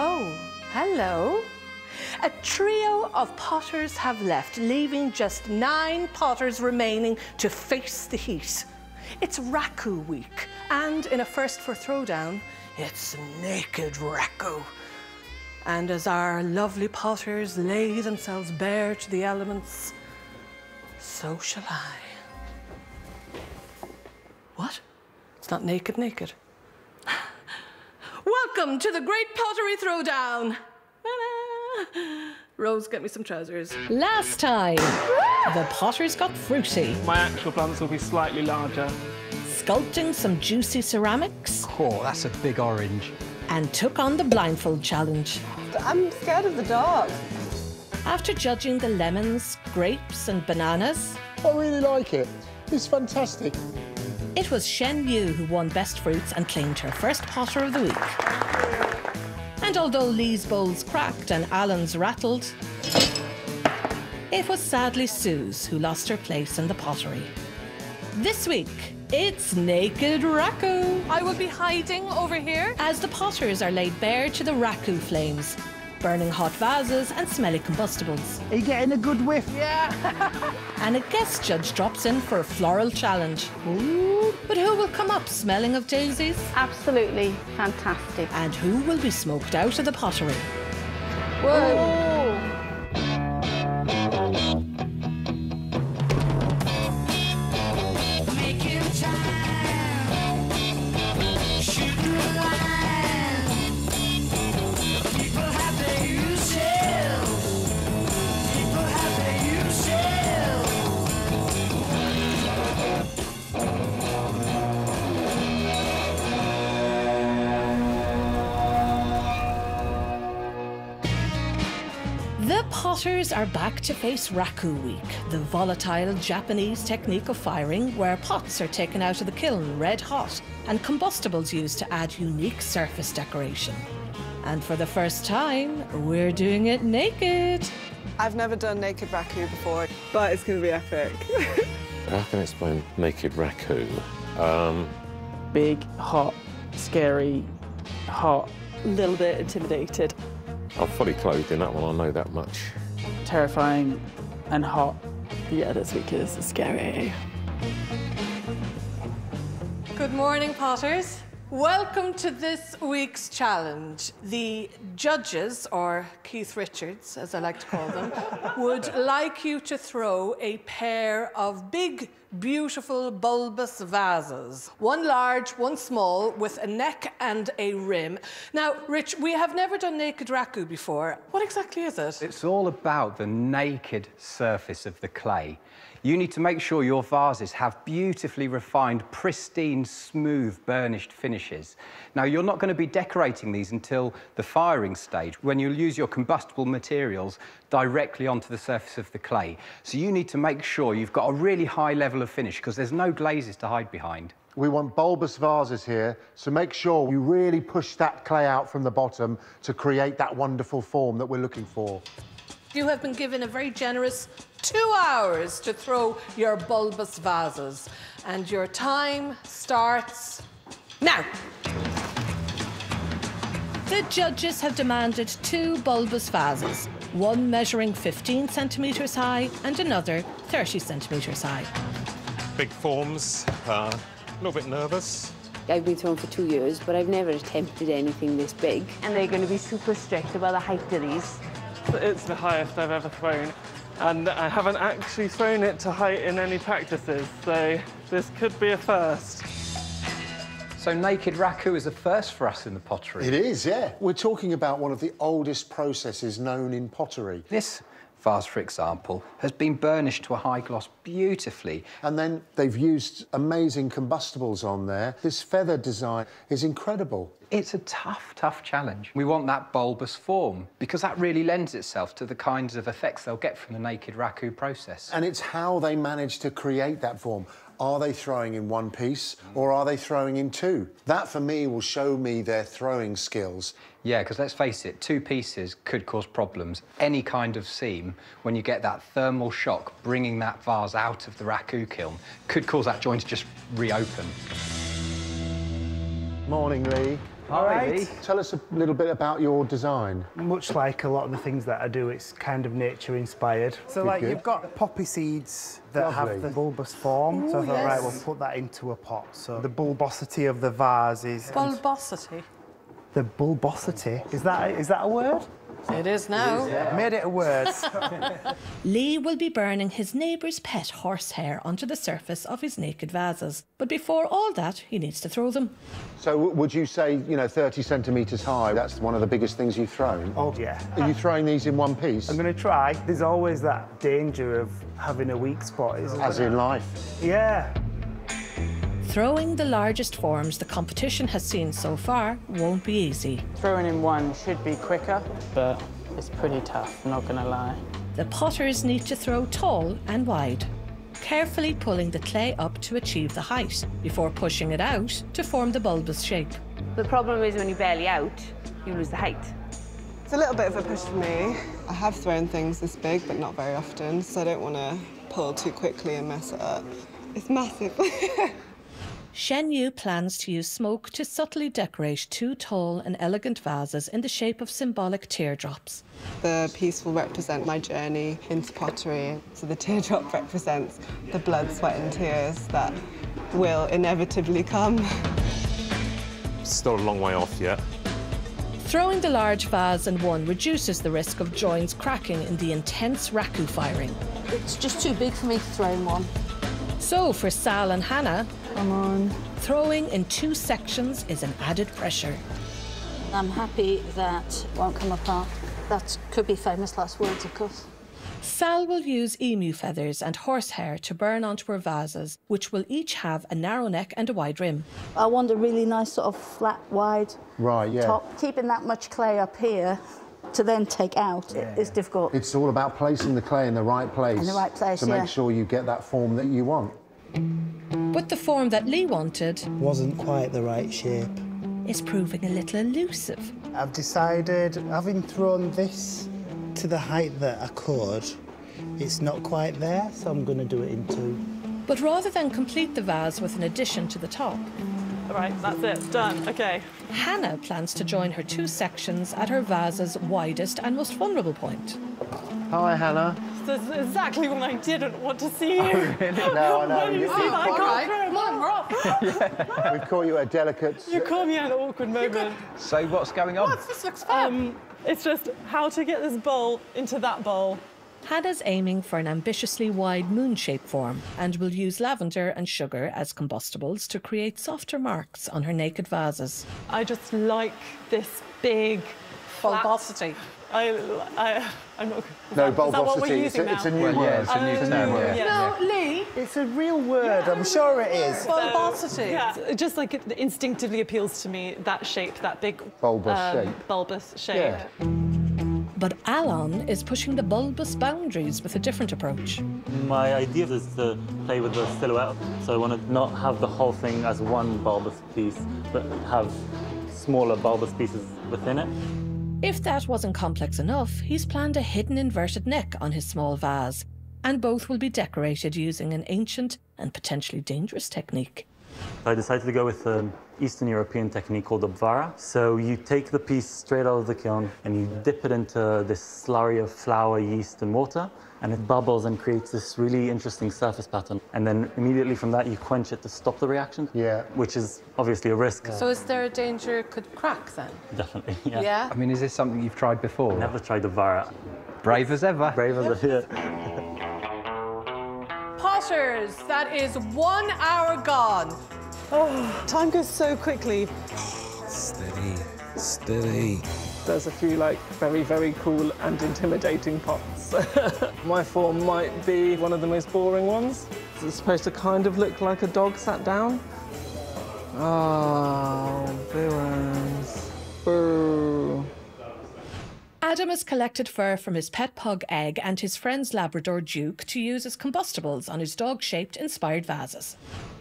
Oh, hello. A trio of potters have left, leaving just nine potters remaining to face the heat. It's Raku week, and in a first for throwdown, it's naked Raku. And as our lovely potters lay themselves bare to the elements, so shall I. What? It's not naked, naked. Welcome to the Great Pottery Throwdown. Rose, get me some trousers. Last time, the potters got fruity, My actual plants will be slightly larger. sculpting some juicy ceramics, Oh, that's a big orange. and took on the blindfold challenge. I'm scared of the dark. After judging the lemons, grapes, and bananas, I really like it. It's fantastic. It was Shen Yu who won Best Fruits and claimed her first Potter of the Week. And although Lee's bowls cracked and Alan's rattled, it was sadly Sue's who lost her place in the pottery. This week, it's Naked Raku. I will be hiding over here. As the potters are laid bare to the Raku flames, burning hot vases and smelly combustibles. Are you getting a good whiff? Yeah. and a guest judge drops in for a floral challenge. Ooh. But who will come up smelling of daisies? Absolutely fantastic. And who will be smoked out of the pottery? Whoa. The potters are back to face Raku Week, the volatile Japanese technique of firing where pots are taken out of the kiln red hot and combustibles used to add unique surface decoration. And for the first time, we're doing it naked. I've never done naked raku before, but it's going to be epic. How can I explain naked raccoon? Um, Big, hot, scary, hot, A little bit intimidated. I'm fully clothed in that one, I know that much. Terrifying, and hot. Yeah, this week is scary. Good morning, Potters. Welcome to this week's challenge. The judges, or Keith Richards, as I like to call them, would like you to throw a pair of big, beautiful, bulbous vases. One large, one small, with a neck and a rim. Now, Rich, we have never done naked raku before. What exactly is it? It's all about the naked surface of the clay. You need to make sure your vases have beautifully refined, pristine, smooth, burnished finishes. Now, you're not going to be decorating these until the firing stage, when you'll use your combustible materials directly onto the surface of the clay. So you need to make sure you've got a really high level of finish, because there's no glazes to hide behind. We want bulbous vases here, so make sure you really push that clay out from the bottom to create that wonderful form that we're looking for. You have been given a very generous two hours to throw your bulbous vases. And your time starts now. The judges have demanded two bulbous vases, one measuring 15 centimetres high and another 30 centimetres high. Big forms, uh, a little bit nervous. I've been thrown for two years, but I've never attempted anything this big. And they're going to be super strict about the height of these. It's the highest I've ever thrown, and I haven't actually thrown it to height in any practices, so this could be a first. So naked raku is a first for us in the pottery. It is, yeah. We're talking about one of the oldest processes known in pottery. This vase, for example, has been burnished to a high gloss beautifully. And then they've used amazing combustibles on there. This feather design is incredible. It's a tough, tough challenge. We want that bulbous form because that really lends itself to the kinds of effects they'll get from the naked raku process. And it's how they manage to create that form. Are they throwing in one piece or are they throwing in two? That, for me, will show me their throwing skills. Yeah, because let's face it, two pieces could cause problems. Any kind of seam, when you get that thermal shock bringing that vase out of the raku kiln, could cause that joint to just reopen. Morning, Lee. Hi, Lee. Tell us a little bit about your design. Much like a lot of the things that I do, it's kind of nature inspired. So, Good, like, good. you've got poppy seeds that Lovely. have the bulbous form. so I Ooh, thought, right, we'll put that into a pot. So the bulbosity of the vase is Bulbosity. the bulbosity. Is that is that a word? It is now. I made it worse. Lee will be burning his neighbour's pet horsehair onto the surface of his naked vases. But before all that, he needs to throw them. So would you say, you know, 30 centimetres high, that's one of the biggest things you've thrown? oh yeah. Are you throwing these in one piece? I'm going to try. There's always that danger of having a weak spot, isn't As there? in life? Yeah. Throwing the largest forms the competition has seen so far won't be easy. Throwing in one should be quicker, but it's pretty tough, not gonna lie. The potters need to throw tall and wide, carefully pulling the clay up to achieve the height before pushing it out to form the bulbous shape. The problem is when you belly out, you lose the height. It's a little bit of a push for me. I have thrown things this big, but not very often, so I don't want to pull too quickly and mess it up. It's massive. Shen Yu plans to use smoke to subtly decorate two tall and elegant vases in the shape of symbolic teardrops. the piece will represent my journey into pottery. So the teardrop represents the blood, sweat, and tears that will inevitably come. Still a long way off yet. Throwing the large vase in one reduces the risk of joins cracking in the intense raku firing. It's just too big for me to throw in one. So for Sal and Hannah, Come on. throwing in two sections is an added pressure. I'm happy that won't come apart. That could be famous last words, of course. Sal will use emu feathers and horsehair to burn onto her vases, which will each have a narrow neck and a wide rim. I want a really nice sort of flat, wide Right, yeah. top. Keeping that much clay up here to then take out is difficult. It's all about placing the clay in the right place. In the right place, To yeah. make sure you get that form that you want. But the form that Lee wanted Wasn't quite the right shape. is proving a little elusive. I've decided, having thrown this to the height that I could, it's not quite there, so I'm going to do it in two. But rather than complete the vase with an addition to the top, All right, that's it. Done. Okay. Hannah plans to join her two sections at her vase's widest and most vulnerable point. Hi, Hannah. This is exactly when I didn't want to see you. No, I know. You, see that I can't right. throw. Come on, we're off. we've caught you at a delicate. You caught me at an awkward moment. So what's going on? This looks fun. Um, it's just how to get this bowl into that bowl. Hannah's aiming for an ambitiously wide moon shape form and will use lavender and sugar as combustibles to create softer marks on her naked vases. I just like this big Bulbosity. I, I, I'm not. Is No, that, is that what we're bulbosity. It's using a, it's a new Well, word. yeah, it's a new Oh, term, yeah. yeah. No, Lee, It's a real word, I'm sure it is. bulbosity. Yeah, it just like it instinctively appeals to me that shape, that big Bulbous um, shape. bulbous shape. Yeah. But Alan is pushing the bulbous boundaries with a different approach. My idea is to play with the silhouette, so I want to not have the whole thing as one bulbous piece, but have smaller bulbous pieces within it. If that wasn't complex enough, he's planned a hidden inverted neck on his small vase, and both will be decorated using an ancient and potentially dangerous technique. I decided to go with an Eastern European technique called obvara. So you take the piece straight out of the kiln and you dip it into this slurry of flour, yeast, and water, and it bubbles and creates this really interesting surface pattern. And then immediately from that, you quench it to stop the reaction. Yeah. Which is obviously a risk. So is there a danger it could crack then? Definitely. Yeah. Yeah. I mean, is this something you've tried before? Never tried obvara. Brave as ever. Brave as a yeah. Potters, that is one hour gone. Oh, time goes so quickly. Steady, steady. There's a few like very, very cool and intimidating pots. My form might be one of the most boring ones. It's supposed to kind of look like a dog sat down. Oh, villains. Boo. Adam has collected fur from his pet pug Egg and his friend's Labrador Duke to use as combustibles on his dog shaped inspired vases.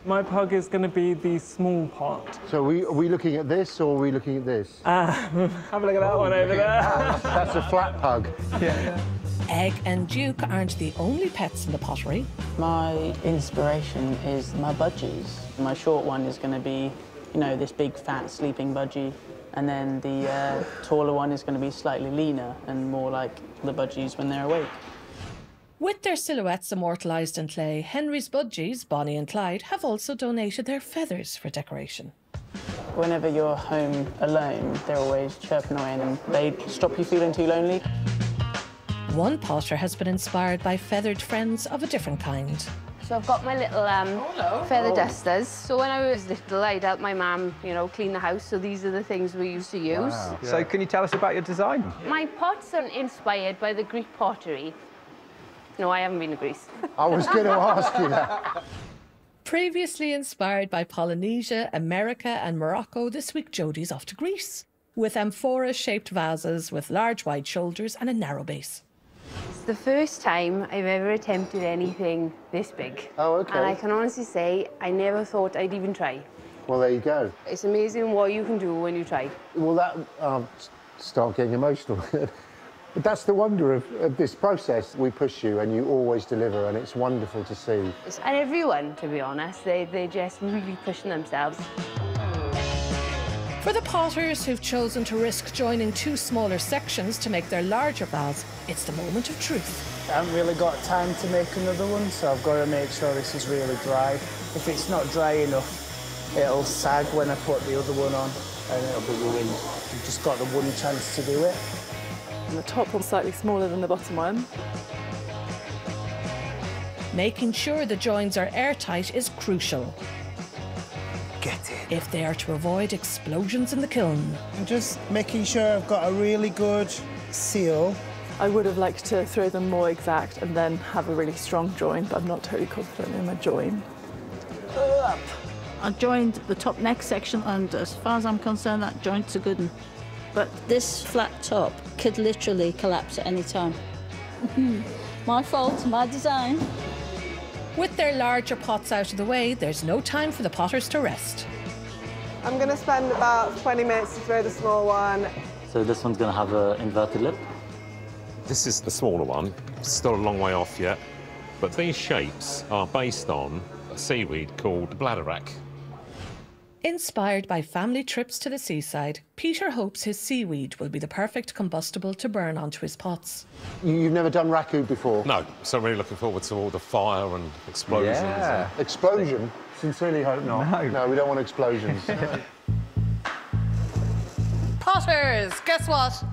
My pug is going to be the small pot. So are we, are we looking at this or are we looking at this? Ah, have a look at that one over there. That's a flat pug. Egg and Duke aren't the only pets in the pottery. My inspiration is my budgies. My short one is going to be, you know, this big fat sleeping budgie. And then the uh, taller one is going to be slightly leaner and more like the budgies when they're awake. With their silhouettes immortalised in clay, Henry's budgies, Bonnie and Clyde, have also donated their feathers for decoration. Whenever you're home alone, they're always chirping away and they stop you feeling too lonely. One potter has been inspired by feathered friends of a different kind. So I've got my little um, feather dusters. So when I was little, I'd help my mum, you know, clean the house. So these are the things we used to use. So can you tell us about your design? My pots are inspired by the Greek pottery. No, I haven't been to Greece. I was going to ask you that. Previously inspired by Polynesia, America, and Morocco, this week Jodie's off to Greece with amphora shaped vases with large wide shoulders and a narrow base. It's the first time I've ever attempted anything this big. Oh, okay. And I can honestly say I never thought I'd even try. Well, there you go. It's amazing what you can do when you try. Well, that um, s- start getting emotional. but that's the wonder of, of this process. We push you, and you always deliver, and it's wonderful to see. And everyone, to be honest, they, they're just really pushing themselves. For the potters who've chosen to risk joining two smaller sections to make their larger vase, it's the moment of truth. I haven't really got time to make another one, so I've got to make sure this is really dry. If it's not dry enough, it'll sag when I put the other one on, and it'll be ruined. You've just got the one chance to do it. And the top one's slightly smaller than the bottom one. Making sure the joins are airtight is crucial. Get it. If they are to avoid explosions in the kiln. I'm just making sure I've got a really good seal. I would have liked to throw them more exact and then have a really strong join, but I'm not totally confident in my join. Up. I joined the top neck section, and as far as I'm concerned, that joint's a good one. But this flat top could literally collapse at any time. Mm-hmm. my fault, my design. With their larger pots out of the way, there's no time for the potters to rest. I'm going to spend about 20 minutes to throw the small one. So this one's going to have an inverted lip. This is the smaller one. Still a long way off yet. But these shapes are based on a seaweed called bladderwrack. Inspired by family trips to the seaside, Peter hopes his seaweed will be the perfect combustible to burn onto his pots. You- You've never done raku before? No, so I'm really looking forward to all the fire and explosions. Yeah. Explosion? Sincerely hope not. No. No, we don't want explosions. Potters, guess what?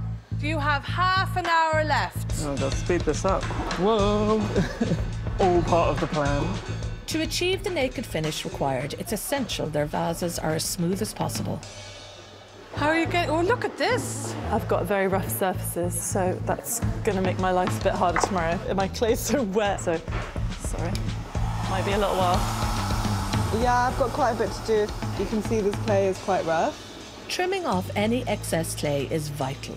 You have half an hour left. Oh, I've got to speed this up. Whoa! All part of the plan. To achieve the naked finish required, it's essential their vases are as smooth as possible. How are you getting? Oh, look at this. I've got very rough surfaces, so that's going to make my life a bit harder tomorrow. My clay's so wet, so sorry. Might be a little while. Yeah, I've got quite a bit to do. You can see this clay is quite rough. Trimming off any excess clay is vital.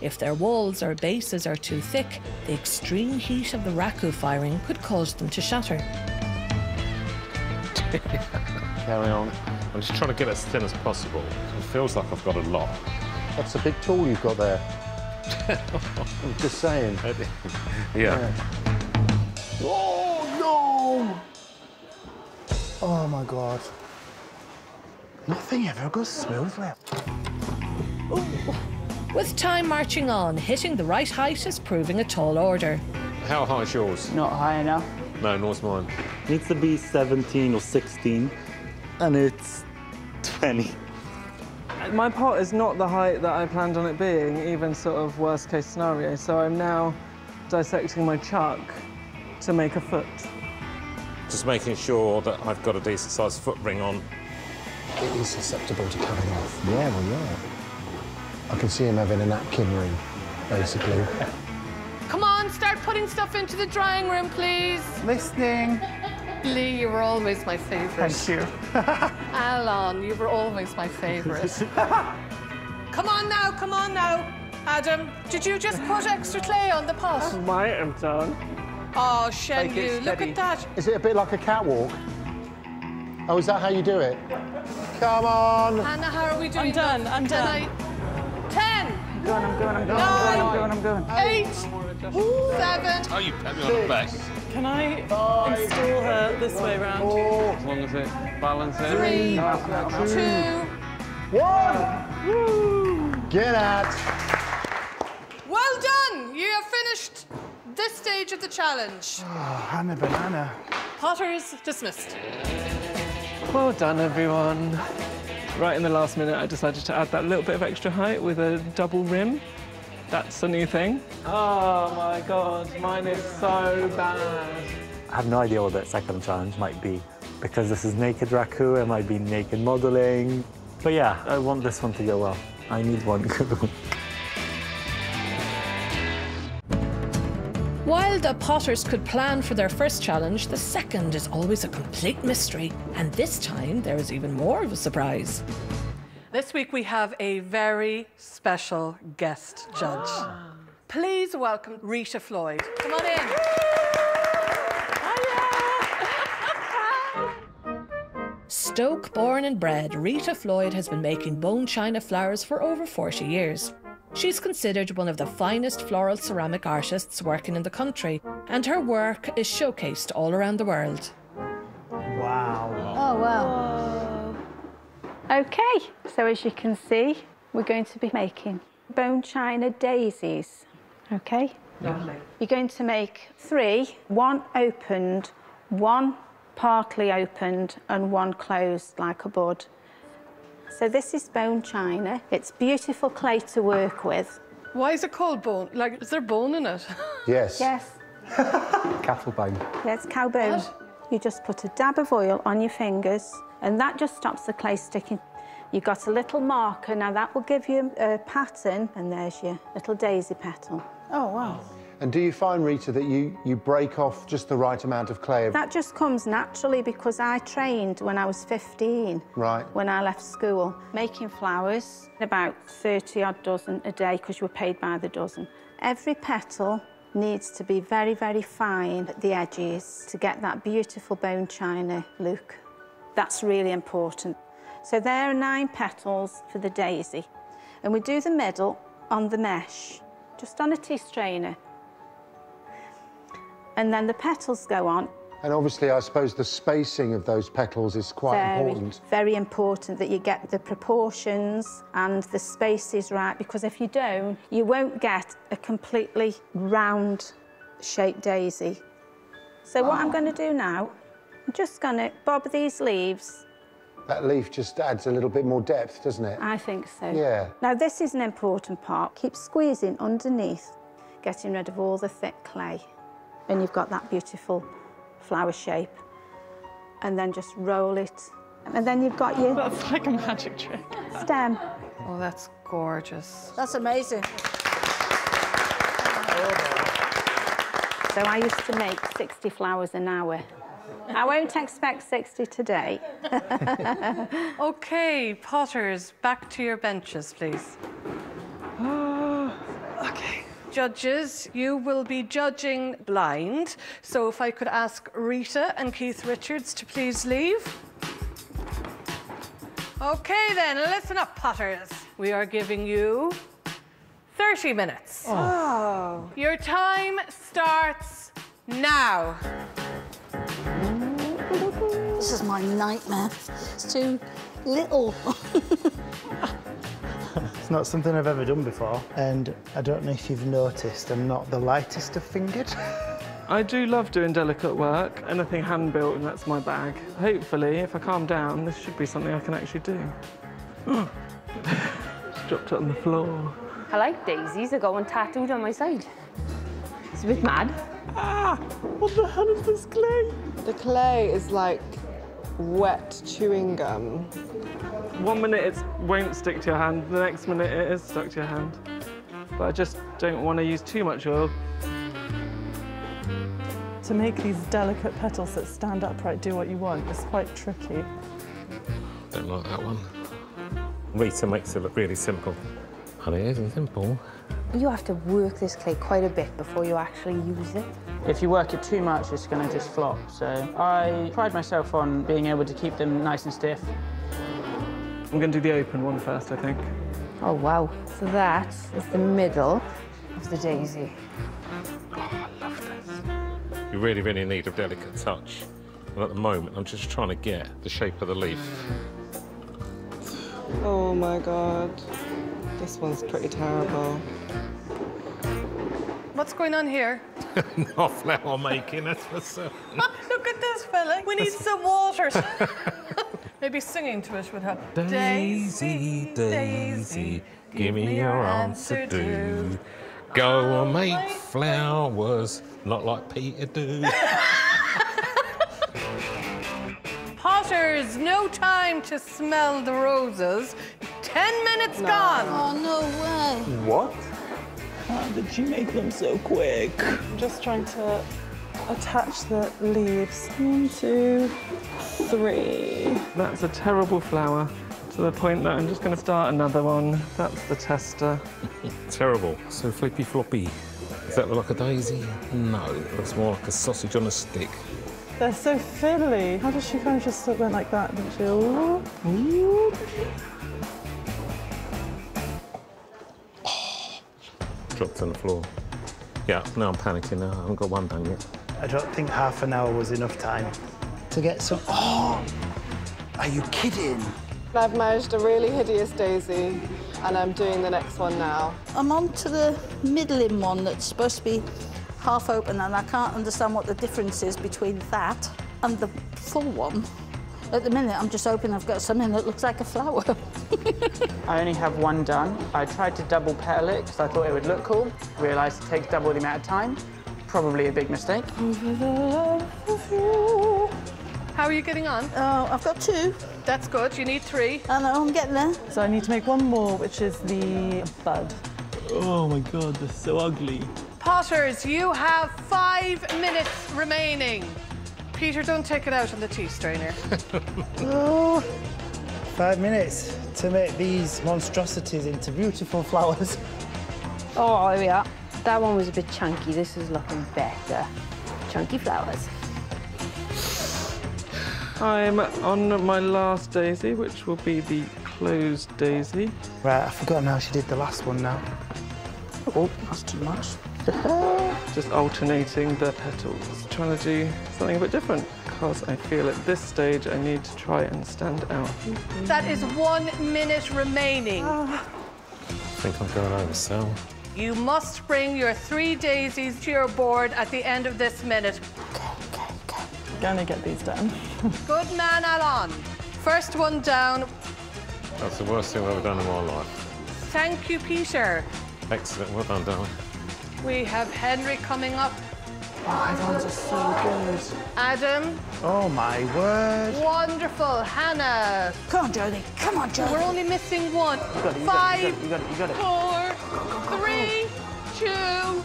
If their walls or bases are too thick, the extreme heat of the raku firing could cause them to shatter. Carry on. I'm just trying to get as thin as possible. It feels like I've got a lot. That's a big tool you've got there. I'm just saying. yeah. Oh, no! Oh, my God. Nothing ever goes smoothly. With time marching on, hitting the right height is proving a tall order. How high is yours? Not high enough. No, nor's mine. Needs to be 17 or 16, and it's 20. My pot is not the height that I planned on it being, even sort of worst case scenario. So I'm now dissecting my chuck to make a foot. Just making sure that I've got a decent sized foot ring on. It is susceptible to coming off. Yeah, well, yeah. I can see him having a napkin ring, basically. Come on, start putting stuff into the drying room, please. Listening. Lee, you were always my favourite. Thank you. Alan, you were always my favourite. come on now, come on now. Adam, did you just put extra clay on the pot? Might have done. Oh, Shen, Make it you, look at that. Is it a bit like a catwalk? Oh, is that how you do it? Come on! Hannah, how are we doing? I'm done. I'm Ten, done. I- Ten, I'm going, I'm going, I'm going, I'm going, I'm going, I'm going. eight, seven, Oh, you pat me on the back. Can I install her this way round? As long as it balances. three, two, One! Woo! Get out. Well done! You have finished this stage of the challenge. Oh, Hannah Banana. Potters dismissed. Well done, everyone. Right in the last minute, I decided to add that little bit of extra height with a double rim. That's a new thing. Oh my god, mine is so bad. I have no idea what that second challenge might be. Because this is naked raku, it might be naked modeling. But yeah, I want this one to go well. I need one good one. While the Potters could plan for their first challenge, the second is always a complete mystery. And this time, there is even more of a surprise. This week we have a very special guest judge. Ah. Please welcome Rita Floyd. Come on in. Stoke born and bred, Rita Floyd has been making bone china flowers for over 40 years. She's considered one of the finest floral ceramic artists working in the country, and her work is showcased all around the world. Wow. Oh, wow. Okay, so as you can see, we're going to be making bone china daisies. Okay? Lovely. You're going to make three, one opened, one partly opened, and one closed like a bud. So this is bone china. It's beautiful clay to work with. Why is it called bone? Like, is there bone in it? Yes. Yes, Cattle bone. yes, cow bone. You just put a dab of oil on your fingers, and that just stops the clay sticking. You've got a little marker, now that will give you a pattern, and there's your little daisy petal. Oh, wow. And do you find, Rita, that you, you break off just the right amount of clay? That just comes naturally because I trained when I was 15. Right. When I left school, making flowers, about 30 odd dozen a day because you were paid by the dozen. Every petal needs to be very, very fine at the edges to get that beautiful bone china look. That's really important. So there are nine petals for the daisy. And we do the middle on the mesh, just on a tea strainer. And then the petals go on And obviously, I suppose the spacing of those petals is quite very, important. Very important that you get the proportions and the spaces right because if you don't, you won't get a completely round shaped daisy. So what I'm going to do now, I'm just going to bob these leaves. That leaf just adds a little bit more depth, doesn't it? I think so. Yeah. Now this is an important part. Keep squeezing underneath, getting rid of all the thick clay. And you've got that beautiful flower shape. And then just roll it. And then you've got your... That's like a magic trick. Stem. Oh, that's gorgeous. That's amazing. So I used to make 60 flowers an hour. I won't expect 60 today. okay, Potters, back to your benches, please. Okay. Judges, you will be judging blind. So if I could ask Rita and Keith Richards to please leave. Okay, then, listen up, Potters. We are giving you 30 minutes. Oh. oh. Your time starts now. This is my nightmare. It's too little. It's not something I've ever done before, and I don't know if you've noticed, I'm not the lightest of fingered. I do love doing delicate work, anything hand built, and that's my bag. Hopefully, if I calm down, this should be something I can actually do. Just dropped it on the floor. I like daisies. I got one tattooed on my side. It's a bit mad. Ah! What the hell is this clay? The clay is like wet chewing gum. One minute it won't stick to your hand, the next minute it is stuck to your hand. But I just don't want to use too much oil. To make these delicate petals that stand upright do what you want is quite tricky. Don't like that one. Rita makes it look really simple. And it isn't simple. You have to work this clay quite a bit before you actually use it. If you work it too much, it's going to just flop. So I pride myself on being able to keep them nice and stiff. I'm going to do the open one first, I think. Oh, wow. So that is the middle of the daisy. Oh, I love this. You really, really need a delicate touch. And at the moment, I'm just trying to get the shape of the leaf. Oh my god. This one's pretty terrible. What's going on here? Not flower making, that's for certain. Look at this fella. We need some water. Maybe singing to it would help. Daisy, Daisy, give me your answer do. Go and make flowers, not like Peter do. Potters, no time to smell the roses. Ten minutes gone. Oh, no way. What? How did she make them so quick? I'm just trying to attach the leaves. One, two, three. That's a terrible flower to the point that I'm just going to start another one. That's the tester. Terrible. So flippy floppy. Does that look like a daisy? No, it looks more like a sausage on a stick. They're so fiddly. How does she kind of just went like that, didn't she? Ooh, ooh. Dropped on the floor. Yeah, now I'm panicking now. I haven't got one done yet. I don't think half an hour was enough time to get some. Oh, are you kidding? I've managed a really hideous daisy, and I'm doing the next one now. I'm on to the middling one that's supposed to be half open, and I can't understand what the difference is between that and the full one. At the minute, I'm just hoping I've got something that looks like a flower. I only have one done. I tried to double petal it because I thought it would look cool. Realised it takes double the amount of time. Probably a big mistake. How are you getting on? Oh, I've got two. That's good. You need three. I know, I'm getting there. So I need to make one more, which is the bud. Oh my god, they're so ugly. Potters, you have five minutes remaining. Peter, don't take it out on the tea strainer. Oh, five minutes to make these monstrosities into beautiful flowers. Oh, there we are. That one was a bit chunky. This is looking better. Chunky flowers. I'm on my last daisy, which will be the closed daisy. Right, I've forgotten how she did the last one now. Oh, that's too much. Just alternating the petals, trying to do something a bit different because I feel at this stage I need to try and stand out. that is one minute remaining. I think I'm going over, Sal. You must bring your three daisies to your board at the end of this minute. Okay, okay, okay. We're gonna get these done. Good man, Alan. First one down. That's the worst thing I've ever done in my life. Thank you, Peter. Excellent, well done, darling. We have Henry coming up. Oh, those are so good. Adam. Oh my word. Wonderful. Hannah. Come on, Jodie. Come on, Jodie. We're only missing one. got it, you got it, Five, you got it, you got it, you four, three, two,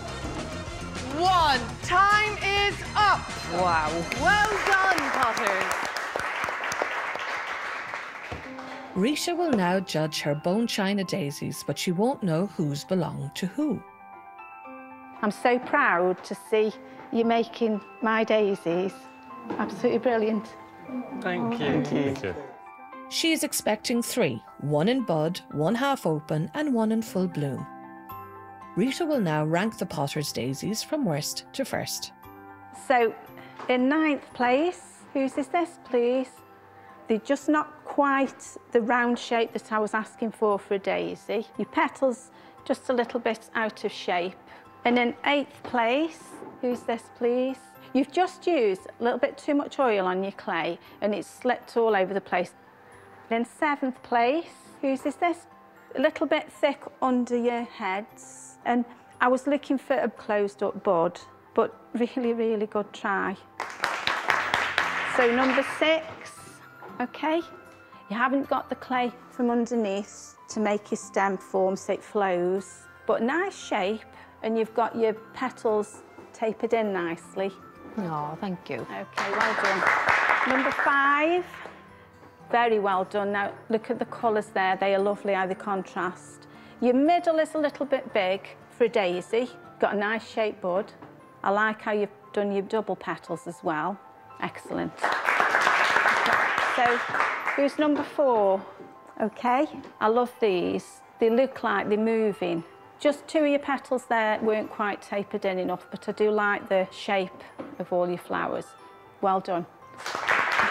one. Time is up. Wow. Well done, Potters. Rita will now judge her bone china daisies, but she won't know whose belong to who. I'm so proud to see you making my daisies. Absolutely brilliant. Thank you. Thank you. She is expecting three one in bud, one half open, and one in full bloom. Rita will now rank the Potter's daisies from worst to first. So, in ninth place, whose is this, please? They're just not quite the round shape that I was asking for for a daisy. Your petals just a little bit out of shape. And in eighth place, who's this, please? You've just used a little bit too much oil on your clay and it's slipped all over the place. In seventh place, whose is this? A little bit thick under your heads. And I was looking for a closed up bud, but really, really good try. So number six, okay? You haven't got the clay from underneath to make your stem form so it flows, but nice shape, and you've got your petals tapered in nicely. Oh, thank you. Okay, well done. Number five, very well done. Now, look at the colours there. They are lovely how they contrast. Your middle is a little bit big for a daisy. Got a nice shaped bud. I like how you've done your double petals as well. Excellent. So, who's number four? Okay, I love these. They look like they're moving. Just two of your petals there weren't quite tapered in enough, but I do like the shape of all your flowers. Well done.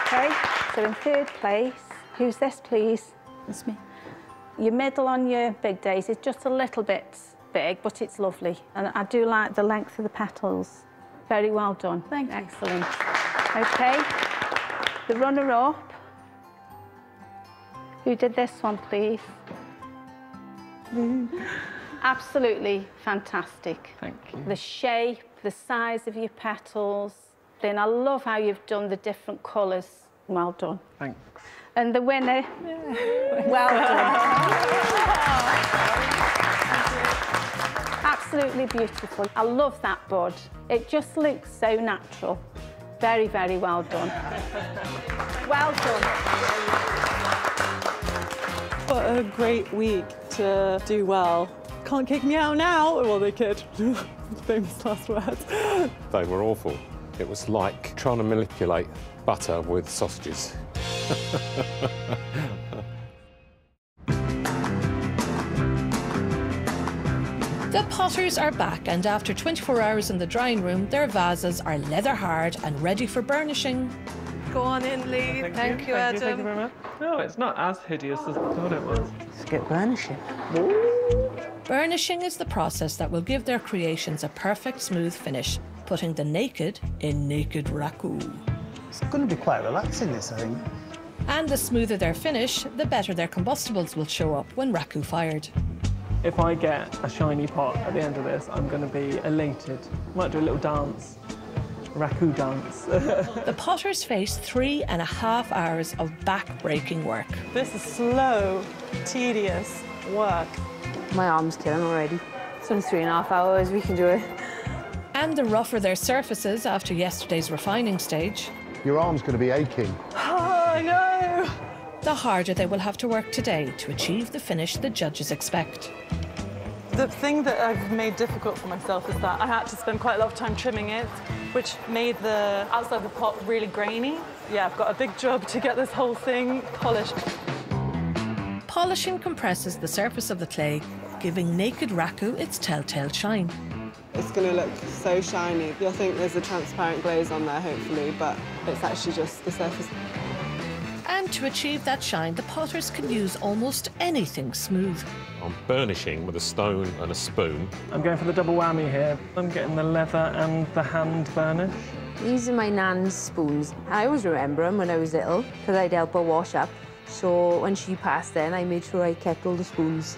Okay, so in third place, who's this, please? That's me. Your middle on your big days is just a little bit big, but it's lovely. And I do like the length of the petals. Very well done. Thank you. Excellent. OK. The runner-up. Who did this one, please? Absolutely fantastic. Thank you. The shape, the size of your petals. Then I love how you've done the different colours. Well done. Thanks. And the winner, well done. Absolutely beautiful. I love that bud. It just looks so natural. Very, very well done. Well done. What a great week to do well. Can't kick me out now. Well, they could. Famous last words. They were awful. It was like trying to manipulate butter with sausages. The Potters are back, and after 24 hours in the drying room, their vases are leather hard and ready for burnishing. Go on in, Lee. Thank, you, Adam. Thank you very much. No, it's not as hideous as I thought it was. Let's get burnishing. Burnishing is the process that will give their creations a perfect smooth finish, putting the naked in naked raku. It's going to be quite relaxing, this, I think. And the smoother their finish, the better their combustibles will show up when raku fired. If I get a shiny pot at the end of this, I'm going to be elated. Might do a little dance. Raku dance. The Potters face three and a half hours of back-breaking work. This is slow, tedious work. My arm's killing already. It's only three and a half hours, we can do it. And the rougher their surfaces after yesterday's refining stage, Your arm's going to be aching. Oh, no! the harder they will have to work today to achieve the finish the judges expect. The thing that I've made difficult for myself is that I had to spend quite a lot of time trimming it, which made the outside of the pot really grainy. Yeah, I've got a big job to get this whole thing polished. Polishing compresses the surface of the clay, giving naked raku its telltale shine. It's going to look so shiny. I think there's a transparent glaze on there, hopefully, but it's actually just the surface. And to achieve that shine, the potters can use almost anything smooth. I'm burnishing with a stone and a spoon. I'm going for the double whammy here. I'm getting the leather and the hand burnish. These are my nan's spoons. I always remember them when I was little because I'd help her wash up. So when she passed then, I made sure I kept all the spoons.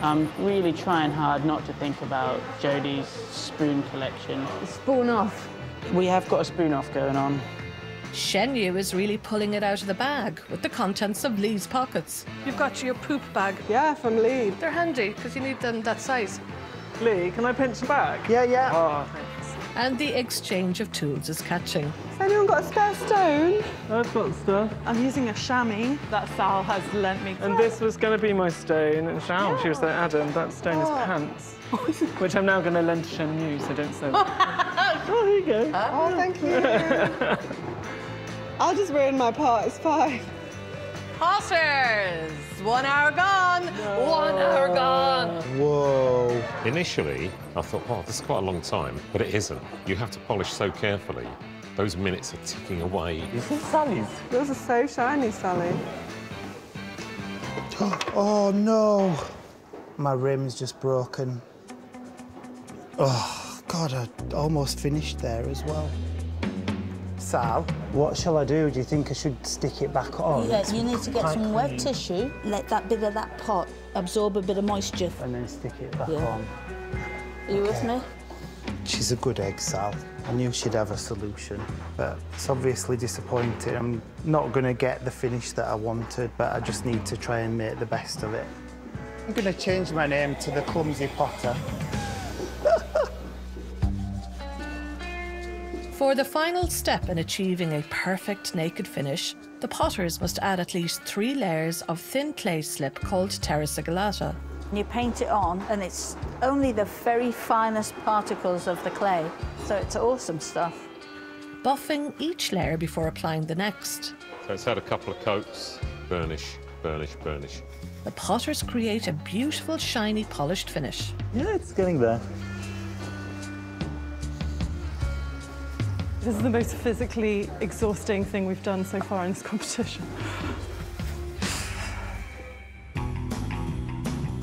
I'm really trying hard not to think about Jodie's spoon collection. Spoon off. We have got a spoon off going on. Shen Yu is really pulling it out of the bag with the contents of Lee's pockets. You've got your poop bag. Yeah, from Lee. They're handy because you need them that size. Lee, can I pinch the bag? Yeah, yeah. Oh, thanks. And the exchange of tools is catching. Has anyone got a spare stone? I've got stuff. I'm using a chamois that Sal has lent me. And this was going to be my stone. And Shao, she was like, Adam, that stone is oh. pants. Which I'm now going to lend to Shen Yu, so don't say that. oh, here you go. Ah. Oh, thank you. I'll just ruin my part, it's fine. Potters! One hour gone. One hour gone. Whoa. Initially, I thought, oh, this is quite a long time, but it isn't. You have to polish so carefully. Those minutes are ticking away. This is Sally's. Those are so shiny, Sally. Oh no, my rim's just broken. Oh God, I almost finished there as well. Sal, what shall I do? Do you think I should stick it back on? Yeah, It's you need to get quite some wet clean. tissue, let that bit of that pot absorb a bit of moisture. And then stick it back Yeah. on. Are you with me? She's a good egg, Sal. I knew she'd have a solution, but it's obviously disappointing. I'm not going to get the finish that I wanted, but I just need to try and make the best of it. I'm going to change my name to the Clumsy Potter. For the final step in achieving a perfect naked finish, the potters must add at least three layers of thin clay slip called terra sigillata. You paint it on, and it's only the very finest particles of the clay. So it's awesome stuff. buffing each layer before applying the next. So it's had a couple of coats. Burnish, burnish, burnish. The potters create a beautiful, shiny, polished finish. Yeah, it's getting there. This is the most physically exhausting thing we've done so far in this competition.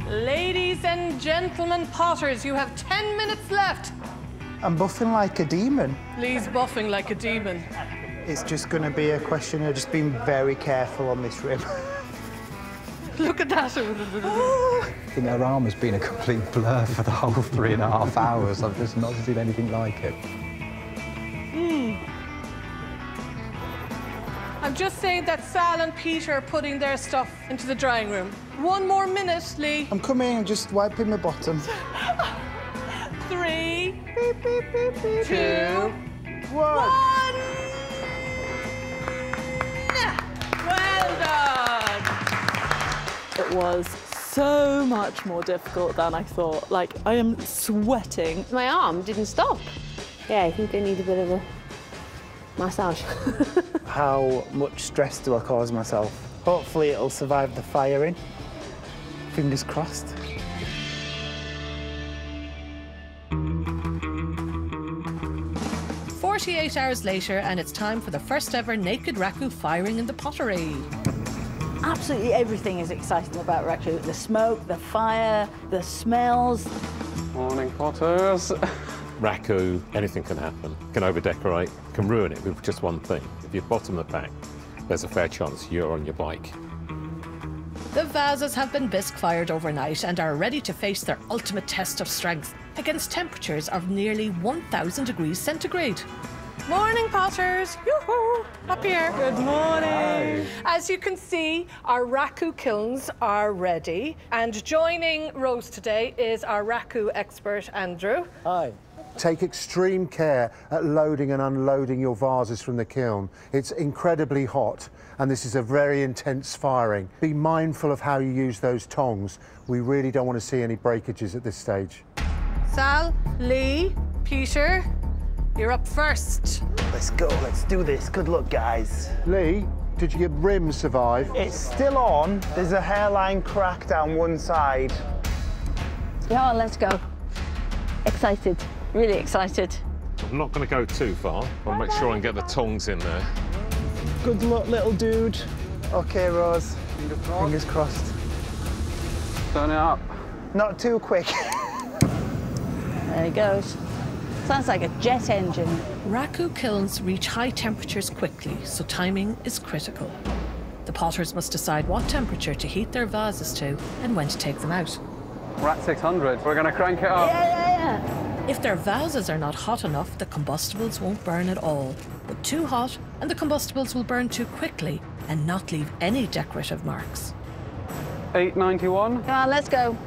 Ladies and gentlemen potters, you have 10 minutes left. I'm buffing like a demon. Lee's buffing like a demon. It's just going to be a question of just being very careful on this rim. Look at that. I think her arm has been a complete blur for the whole three and a half hours. I've just not seen anything like it. Just saying that Sal and Peter are putting their stuff into the drying room. One more minute, Lee. I'm coming, I'm just wiping my bottom. Three, beep, beep, beep, beep, two, one. one. Well done. It was so much more difficult than I thought. Like, I am sweating. My arm didn't stop. Yeah, I think I need a bit of a massage. How much stress do I cause myself? Hopefully it'll survive the firing. Fingers crossed. Forty-eight hours later, and it's time for the first ever naked raku firing in the pottery. Absolutely everything is exciting about Raku. The smoke, the fire, the smells. Morning, Potters. Raku, anything can happen. Can overdecorate, can ruin it with just one thing. If you bottom the pack, there's a fair chance you're on your bike. The vases have been bisque fired overnight and are ready to face their ultimate test of strength against temperatures of nearly 1000 degrees centigrade. Morning, Potters. Yoo-hoo. Up here. Good morning. As you can see, our Raku kilns are ready. And joining Rose today is our Raku expert, Andrew. Hi. Take extreme care at loading and unloading your vases from the kiln. It's incredibly hot and this is a very intense firing. Be mindful of how you use those tongs. We really don't want to see any breakages at this stage. Sal, Lee, Peter, you're up first. Let's go, let's do this. Good luck, guys. Lee, did your rim survive? It's still on. There's a hairline crack down one side. Yeah, let's go. Excited, really excited. I'm not going to go too far. I'll make sure I can get the tongs in there. Good luck, little dude. Okay, Rose. Fingers crossed. Turn it up. Not too quick. There he goes. Sounds like a jet engine. Raku kilns reach high temperatures quickly, so timing is critical. The potters must decide what temperature to heat their vases to and when to take them out. We're at 600. We're going to crank it up. Yeah, yeah, yeah. If their vases are not hot enough, the combustibles won't burn at all. But too hot, and the combustibles will burn too quickly and not leave any decorative marks. 891. Come on, let's go.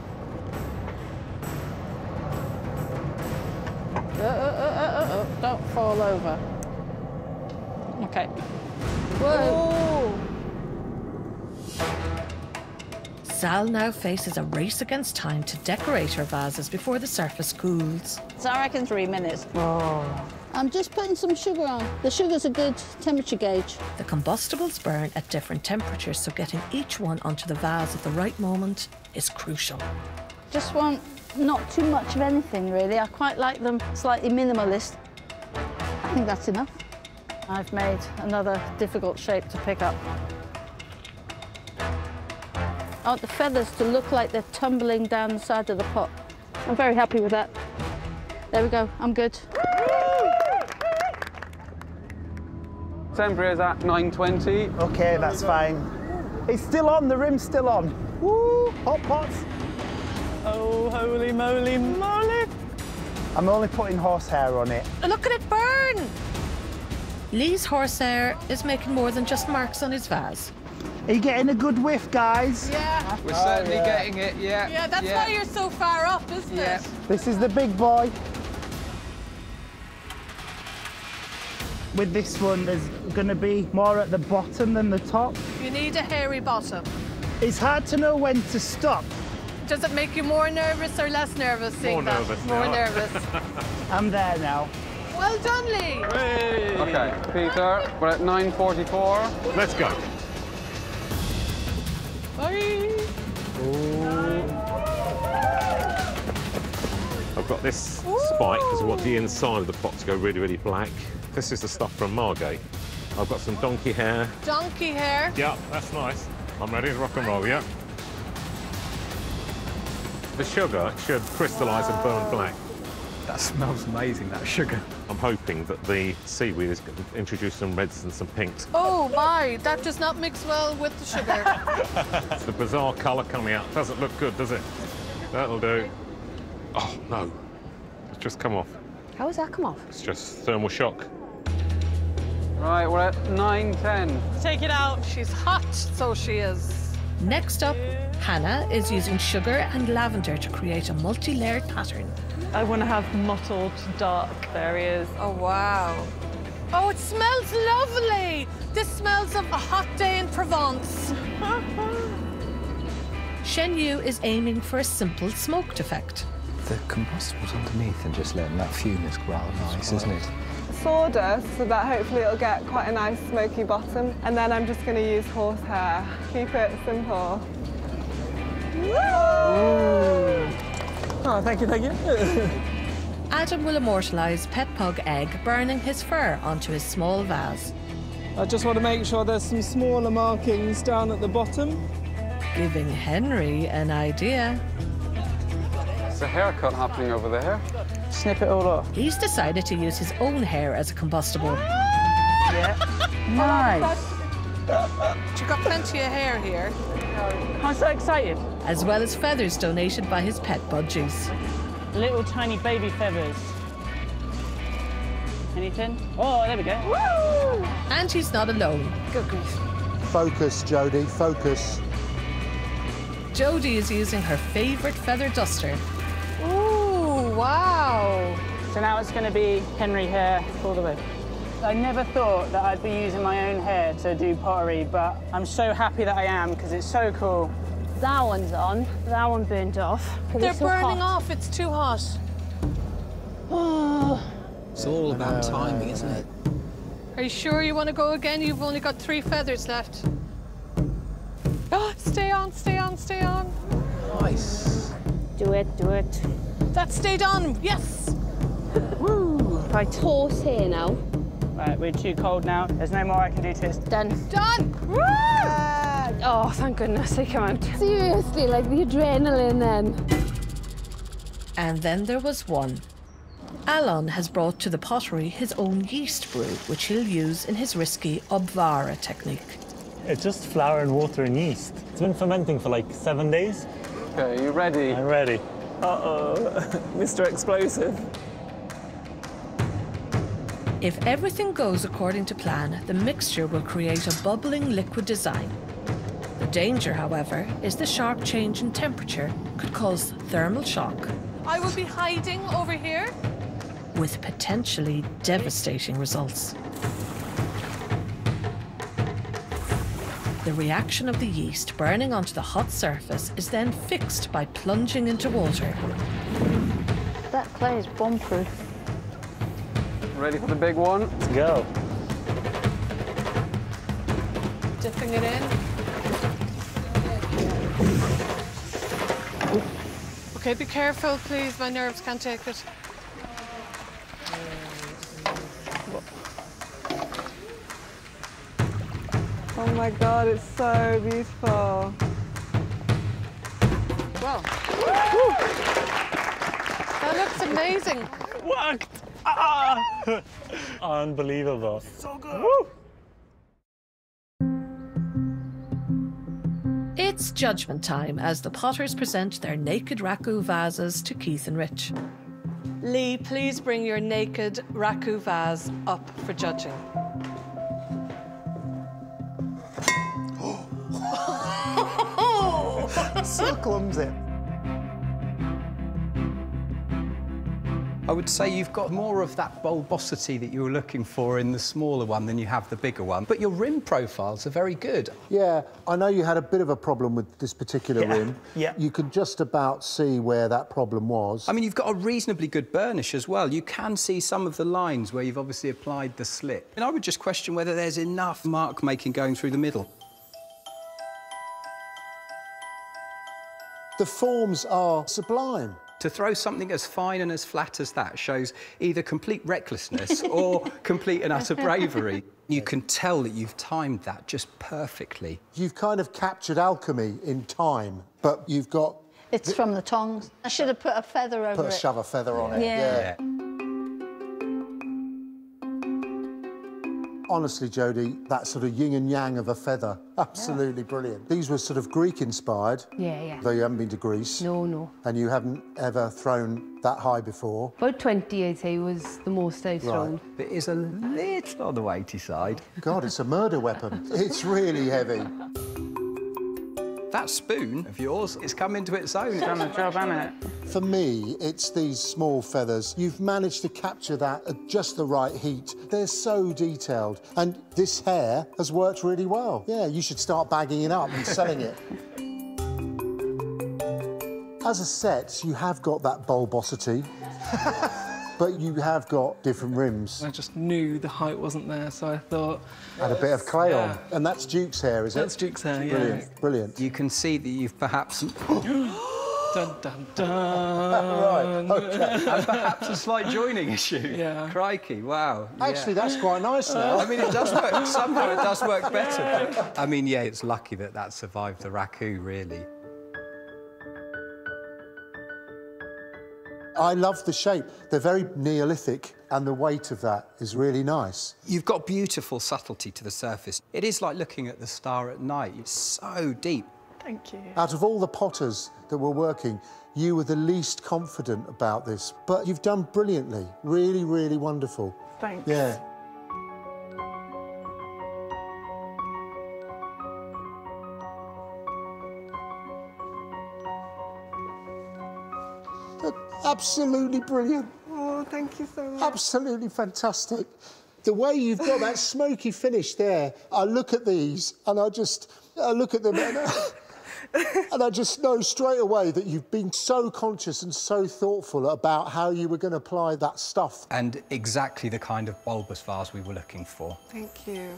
Uh, uh, uh, uh, uh, don't fall over. Okay. Whoa. Sal now faces a race against time to decorate her vases before the surface cools. So I reckon three minutes. Oh. I'm just putting some sugar on. The sugar's a good temperature gauge. The combustibles burn at different temperatures, so getting each one onto the vase at the right moment is crucial. Just want not too much of anything, really. I quite like them slightly minimalist. I think that's enough. I've made another difficult shape to pick up. I want the feathers to look like they're tumbling down the side of the pot. I'm very happy with that. There we go, I'm good. Temperature is at 920. Okay, that's fine. It's still on, the rim's still on. Woo, hot pots. Oh, holy moly moly. I'm only putting horsehair on it. Look at it burn! Lee's horsehair is making more than just marks on his vase. Are you getting a good whiff, guys? Yeah. We're certainly oh, getting it, yeah. Yeah, that's why you're so far up, isn't Yeah. it? This is the big boy. With this one, there's going to be more at the bottom than the top. You need a hairy bottom. It's hard to know when to stop. Does it make you more nervous or less nervous seeing More that? nervous More now. nervous. I'm there now. well done, Lee. Okay, Peter, we're at 944. Let's go. Bye. I've got this spike because I want the inside of the pot to go really, really black. This is the stuff from Margate. I've got some donkey hair. Donkey hair. Yeah, that's nice. I'm ready to rock and roll, yeah. The sugar should crystallise and burn black. That smells amazing, that sugar. I'm hoping that the seaweed is going to introduce some reds and some pinks. Oh my, that does not mix well with the sugar. It's the bizarre colour coming out. Doesn't look good, does it? That'll do. Oh, no. It's just come off. How has that come off? It's just thermal shock. Right, we're at 9.10. Take it out. She's hot, so she is. Next up, Hannah is using sugar and lavender to create a multi-layered pattern. I want to have mottled, dark areas. Oh, wow. Oh, it smells lovely. This smells of a hot day in Provence. Shen Yu is aiming for a simple smoked effect. The combustibles underneath and just letting that fume is rather nice, isn't it? Sawdust, so that hopefully it'll get quite a nice smoky bottom. And then I'm just going to use horsehair. Keep it simple. Oh, thank you, thank you. Adam will immortalise Pet Pug Egg burning his fur onto his small vase, I just want to make sure there's some smaller markings down at the bottom. giving Henry an idea. There's a haircut happening over there. Snip it all off. He's decided to use his own hair as a combustible. Yeah. Nice. You've got plenty of hair here. I'm so excited. as well as feathers donated by his pet budgies. Little tiny baby feathers. Anything? Oh, there we go. Woo! And he's not alone. Good grief. Focus, Jodie, focus. Jodie is using her favourite feather duster. Ooh, wow. So now it's going to be Henry hair all the way. I never thought that I'd be using my own hair to do pottery, but I'm so happy that I am because it's so cool. That one's on. That one burnt off. They're it's so burning hot. off. It's too hot. It's all about timing, isn't it? Are you sure you want to go again? You've only got three feathers left. Oh, stay on, stay on, stay on. Nice. Do it, do it. That stayed on. Yes. Woo! Right, horse here now. Right, we're too cold now. There's no more I can do to this. Done. Done. Woo! Oh, thank goodness they come out. Seriously, like the adrenaline then. And then there was one. Alon has brought to the pottery his own yeast brew, which he'll use in his risky obvara technique. It's just flour and water and yeast. It's been fermenting for like seven days. Okay, you ready? I'm ready. Uh-oh, Mr. Explosive. If everything goes according to plan, the mixture will create a bubbling liquid design. The danger, however, is the sharp change in temperature could cause thermal shock I will be hiding over here. with potentially devastating results. The reaction of the yeast burning onto the hot surface is then fixed by plunging into water. That clay is bomb-proof. Ready for the big one? Let's go. Dipping it in. Okay, be careful, please. My nerves can't take it. Oh my god, it's so beautiful. Wow. That looks amazing. Worked! Ah! Unbelievable. So good. It's judgment time as the potters present their naked raku vases to Keith and Rich. Lee, please bring your naked raku vase up for judging. so clumsy. I would say you've got more of that bulbosity that you were looking for in the smaller one than you have the bigger one. But your rim profiles are very good. Yeah, I know you had a bit of a problem with this particular Yeah, rim. yeah. You could just about see where that problem was. I mean, you've got a reasonably good burnish as well. You can see some of the lines where you've obviously applied the slip. And I would just question whether there's enough mark making going through the middle. The forms are sublime. To throw something as fine and as flat as that shows either complete recklessness or complete and utter bravery. You can tell that you've timed that just perfectly. You've kind of captured alchemy in time, but you've got It's from the tongs. I should have put a feather over Put a it. shove a feather on it. Yeah. Honestly, Jodie, that sort of yin and yang of a feather, absolutely brilliant. These were sort of Greek-inspired. Yeah, yeah. Though you haven't been to Greece. No, no. And you haven't ever thrown that high before. About 20, I'd say, was the most I've thrown. But It is a little on the weighty side. God, it's a murder weapon. It's really heavy. That spoon of yours, it's come into its own. It's done the job, hasn't it? For me, it's these small feathers. You've managed to capture that at just the right heat. They're so detailed. And this hair has worked really well. Yeah, you should start bagging it up and selling it. As a set, you have got that bulbosity, but you have got different rims. I just knew the height wasn't there, so I thought... Had a bit of clay Yeah. on. And that's Duke's hair, is it? That's Duke's hair, yeah. Brilliant, brilliant. You can see that you've perhaps... dun, dun, dun. right, OK. and perhaps a slight joining issue. Yeah. Crikey, wow. yeah. Actually, that's quite nice now. I mean, it does work. Somehow it does work better. I mean, yeah, it's lucky that that survived the raku, really. I love the shape. They're very Neolithic, and the weight of that is really nice. You've got beautiful subtlety to the surface. It is like looking at the star at night. It's so deep. Thank you. Out of all the potters that were working, you were the least confident about this, but you've done brilliantly. Really, really wonderful. Thanks. Yeah. Absolutely brilliant. Oh, thank you so much. Absolutely fantastic. The way you've got that smoky finish there, I look at these and I just, I look at them and I, and I just know straight away that you've been so conscious and so thoughtful about how you were going to apply that stuff. And exactly the kind of bulbous vase we were looking for. Thank you.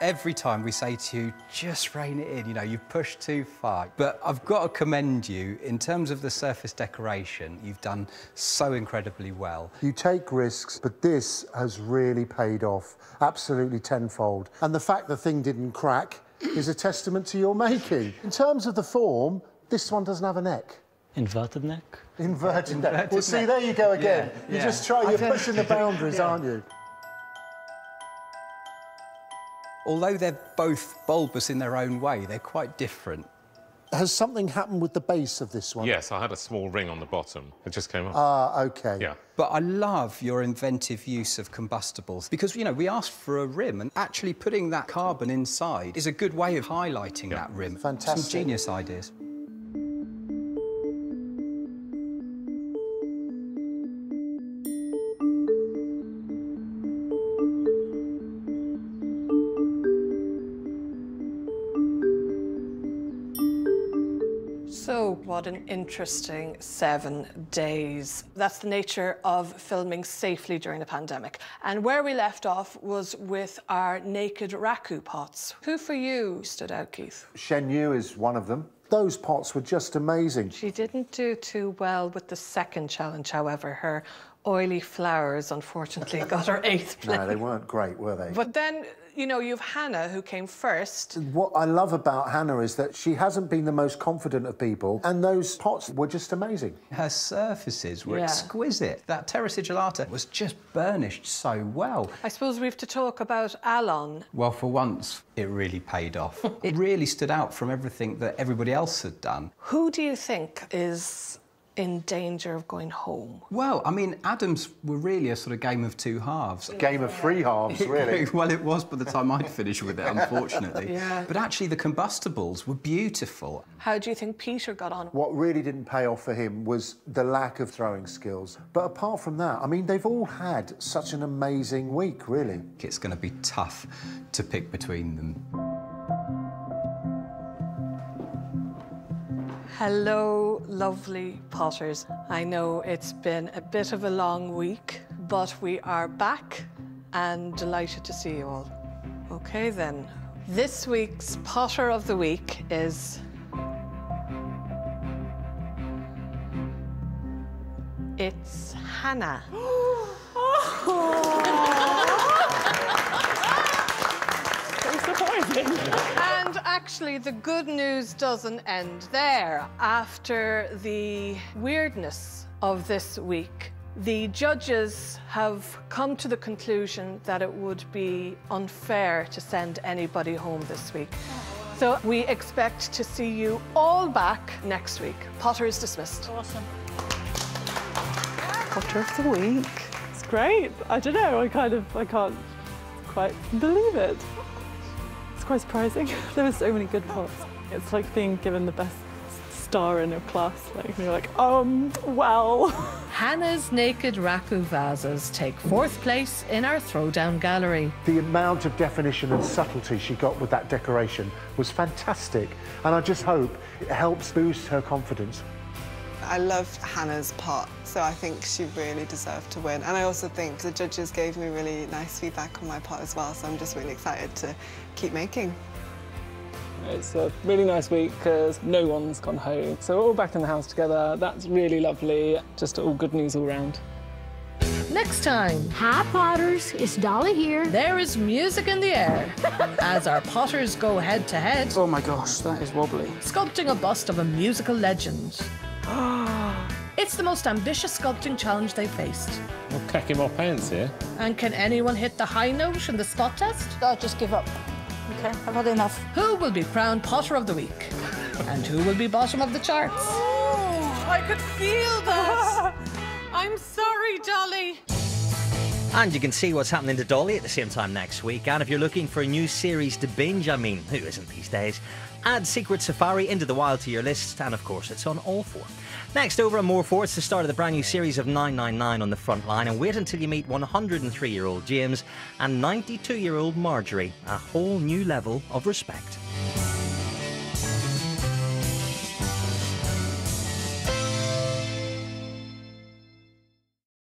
Every time we say to you, just rein it in, you know, you've pushed too far. But I've got to commend you in terms of the surface decoration. You've done so incredibly well. You take risks, but this has really paid off, absolutely tenfold. And the fact the thing didn't crack is a testament to your making. In terms of the form, this one doesn't have a neck. Inverted neck? Inverted, neck. Inverted Well, see, there you go again. Yeah, you yeah. just try, you're pushing the boundaries, aren't you? Although they're both bulbous in their own way, they're quite different. Has something happened with the base of this one? Yes, I had a small ring on the bottom. It just came off. Ah, OK. yeah. But I love your inventive use of combustibles because, you know, we asked for a rim and actually putting that carbon inside is a good way of highlighting that rim. Fantastic. Some genius ideas. So, what an interesting seven days. That's the nature of filming safely during a pandemic. And where we left off was with our naked raku pots. Who for you stood out, Keith? Shen Yu is one of them. Those pots were just amazing. She didn't do too well with the second challenge, however. Her oily flowers, unfortunately, got her eighth place. No, they weren't great, were they? But then, you know, you've Hannah who came first. What I love about Hannah is that she hasn't been the most confident of people, and those pots were just amazing. Her surfaces were Yeah. exquisite. That terra sigillata was just burnished so well. I suppose we have to talk about Alon. Well, for once, it really paid off. it really stood out from everything that everybody else had done. Who do you think is in danger of going home? Well, I mean, Adams were really a sort of game of two halves. A Game of three halves, really. well, it was by the time I'd finished with it, unfortunately. Yeah. But actually, the combustibles were beautiful. How do you think Peter got on? What really didn't pay off for him was the lack of throwing skills. But apart from that, I mean, they've all had such an amazing week, really. It's going to be tough to pick between them. Hello, lovely Potters. I know it's been a bit of a long week, but we are back and delighted to see you all. Okay, then. This week's Potter of the Week is. It's Hannah. Oh! So surprising. Uh, And actually, the good news doesn't end there. After the weirdness of this week, the judges have come to the conclusion that it would be unfair to send anybody home this week. So we expect to see you all back next week. Potter is dismissed. Awesome. Potter of the week. It's great. I don't know. I kind of, I can't quite believe it. It's quite surprising. there were so many good pots. It's like being given the best star in your class. Like you're like, um, well. Hannah's naked raku vases take fourth place in our throwdown gallery. The amount of definition and subtlety she got with that decoration was fantastic, and I just hope it helps boost her confidence. I love Hannah's pot, so I think she really deserved to win. And I also think the judges gave me really nice feedback on my pot as well, so I'm just really excited to keep making. It's a really nice week because no one's gone home. So we're all back in the house together. That's really lovely. Just all good news all round. Next time. Hi, Potters. It's Dolly here. There is music in the air as our Potters go head to head. Oh my gosh, that is wobbly. Sculpting a bust of a musical legend. it's the most ambitious sculpting challenge they've faced. We're cracking my pants here. And can anyone hit the high note in the spot test? I'll just give up. Okay, I've had enough. Who will be crowned Potter of the Week? and who will be bottom of the charts? Oh, I could feel that. I'm sorry, Dolly. And you can see what's happening to Dolly at the same time next week. And if you're looking for a new series to binge, I mean, who isn't these days? Add Secret Safari into the wild to your list, and of course, it's on all four. Next, over on More 4, it's the start of the brand new series of 999 on the front line, and wait until you meet 103 year old James and 92 year old Marjorie. A whole new level of respect.